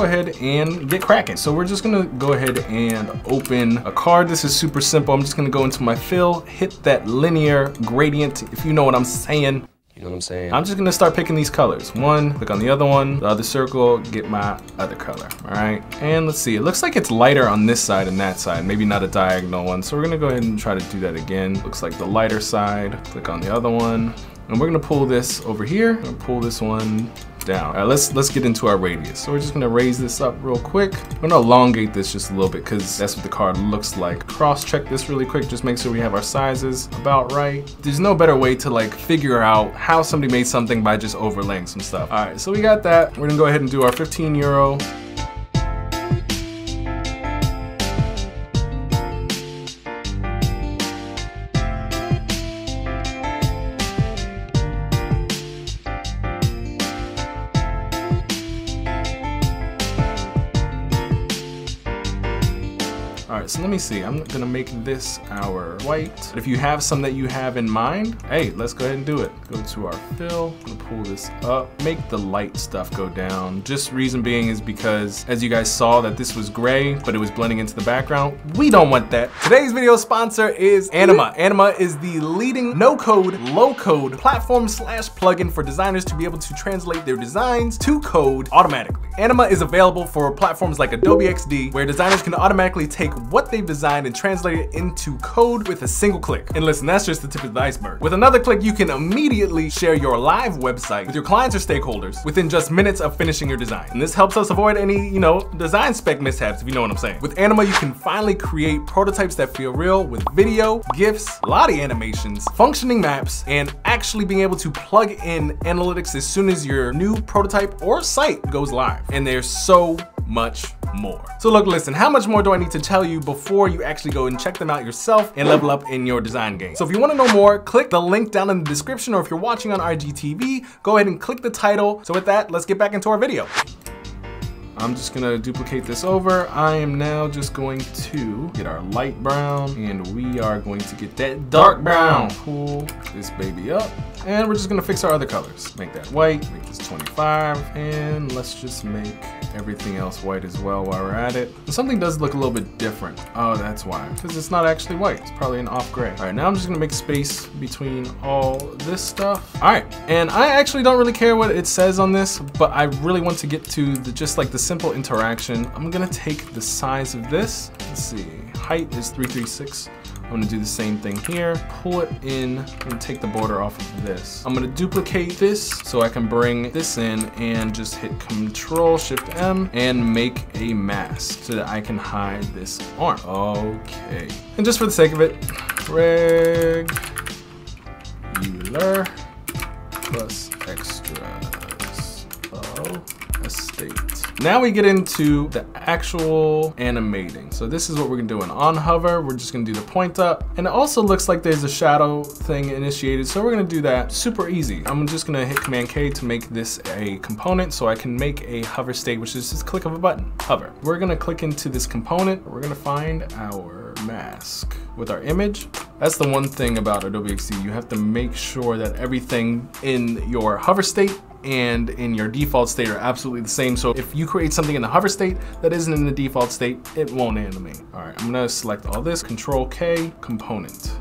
go ahead and get cracking. So we're just gonna go ahead and open a card. This is super simple. I'm just gonna go into my fill, hit that linear gradient, if you know what I'm saying. You know what I'm saying? I'm just gonna start picking these colors. One, click on the other one, the other circle, get my other color, all right? And let's see, it looks like it's lighter on this side and that side, maybe not a diagonal one. So we're gonna go ahead and try to do that again. Looks like the lighter side, click on the other one. And we're gonna pull this over here and pull this one down. All right, let's let's get into our radius. So we're just gonna raise this up real quick. I'm gonna elongate this just a little bit because that's what the card looks like. Cross check this really quick, just make sure we have our sizes about right. There's no better way to like figure out how somebody made something by just overlaying some stuff. All right, so we got that. We're gonna go ahead and do our 15 euro. All right, so let me see. I'm gonna make this our white. But if you have some that you have in mind, hey, let's go ahead and do it. Go to our fill, pull this up, make the light stuff go down. Just reason being is because as you guys saw that this was gray, but it was blending into the background. We don't want that. Today's video sponsor is Anima. Anima is the leading no-code, low-code platform slash plugin for designers to be able to translate their designs to code automatically. Anima is available for platforms like Adobe XD, where designers can automatically take what they've designed and translate it into code with a single click. And listen, that's just the tip of the iceberg. With another click, you can immediately share your live website with your clients or stakeholders within just minutes of finishing your design. And this helps us avoid any, you know, design spec mishaps, if you know what I'm saying. With Anima, you can finally create prototypes that feel real with video, GIFs, Lottie animations, functioning maps, and actually being able to plug in analytics as soon as your new prototype or site goes live. And there's so much more. So look, listen, how much more do I need to tell you before you actually go and check them out yourself and level up in your design game? So if you wanna know more, click the link down in the description, or if you're watching on IGTV, go ahead and click the title. So with that, let's get back into our video. I'm just gonna duplicate this over. I am now just going to get our light brown and we are going to get that dark brown. Pull this baby up and we're just gonna fix our other colors. Make that white, make this 25, and let's just make everything else white as well while we're at it. And something does look a little bit different. Oh, that's why, because it's not actually white. It's probably an off gray. All right, now I'm just gonna make space between all this stuff. All right, and I actually don't really care what it says on this, but I really want to get to the just like the simple interaction. I'm gonna take the size of this. Let's see, height is 336. I'm gonna do the same thing here, pull it in, and take the border off of this. I'm gonna duplicate this so I can bring this in and just hit Control Shift M and make a mask so that I can hide this arm. Okay. And just for the sake of it, regular plus extras. Oh, estate. Now we get into the actual animating. So this is what we're gonna do. And on hover, we're just gonna do the point up. And it also looks like there's a shadow thing initiated. So we're gonna do that super easy. I'm just gonna hit Command K to make this a component so I can make a hover state, which is just click of a button, hover. We're gonna click into this component. We're gonna find our mask with our image. That's the one thing about Adobe XD. You have to make sure that everything in your hover state and in your default state are absolutely the same. So if you create something in the hover state that isn't in the default state, it won't animate. All right, I'm gonna select all this, Control K, component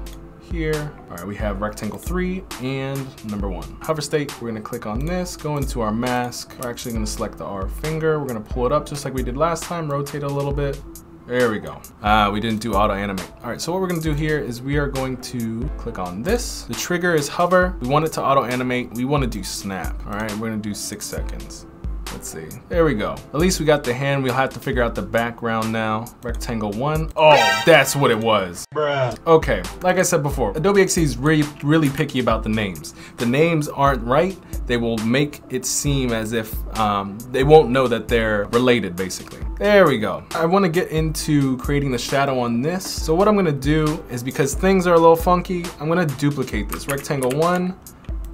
here. All right, we have rectangle three and number one. Hover state, we're gonna click on this, go into our mask. We're actually gonna select the R finger. We're gonna pull it up just like we did last time, rotate a little bit. There we go. Uh, we didn't do auto animate. All right, so what we're gonna do here is we are going to click on this. The trigger is hover. We want it to auto animate. We wanna do snap. All right, we're gonna do six seconds. Let's see. There we go. At least we got the hand. We'll have to figure out the background now. Rectangle one. Oh, that's what it was. Bruh. Okay, like I said before, Adobe XD is really, really picky about the names. The names aren't right. They will make it seem as if um, they won't know that they're related, basically. There we go. I want to get into creating the shadow on this. So what I'm going to do is because things are a little funky, I'm going to duplicate this. Rectangle one,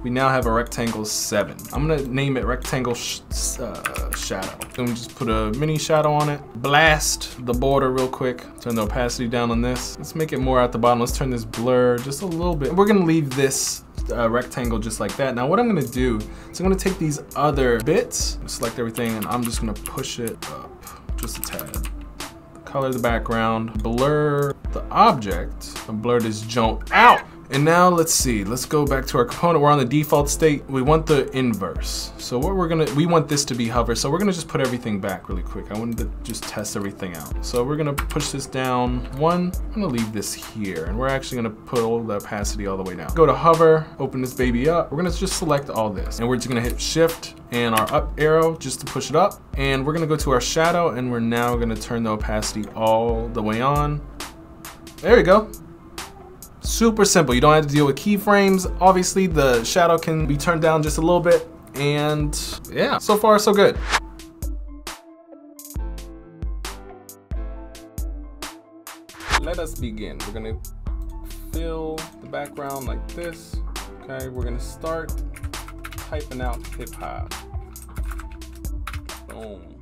we now have a rectangle seven. I'm gonna name it rectangle sh uh, shadow. Then we just put a mini shadow on it. Blast the border real quick. Turn the opacity down on this. Let's make it more at the bottom. Let's turn this blur just a little bit. We're gonna leave this uh, rectangle just like that. Now what I'm gonna do is I'm gonna take these other bits, select everything, and I'm just gonna push it up just a tad. Color the background, blur the object, and blur this junk out. And now let's see, let's go back to our component. We're on the default state. We want the inverse. So what we're gonna, we want this to be hover. So we're gonna just put everything back really quick. I wanted to just test everything out. So we're gonna push this down one. I'm gonna leave this here and we're actually gonna put all the opacity all the way down. Go to hover, open this baby up. We're gonna just select all this and we're just gonna hit shift and our up arrow just to push it up. And we're gonna go to our shadow and we're now gonna turn the opacity all the way on. There we go. Super simple. You don't have to deal with keyframes. Obviously, the shadow can be turned down just a little bit. And yeah, so far so good. Let us begin. We're gonna fill the background like this. Okay, we're gonna start typing out hip hop. Boom.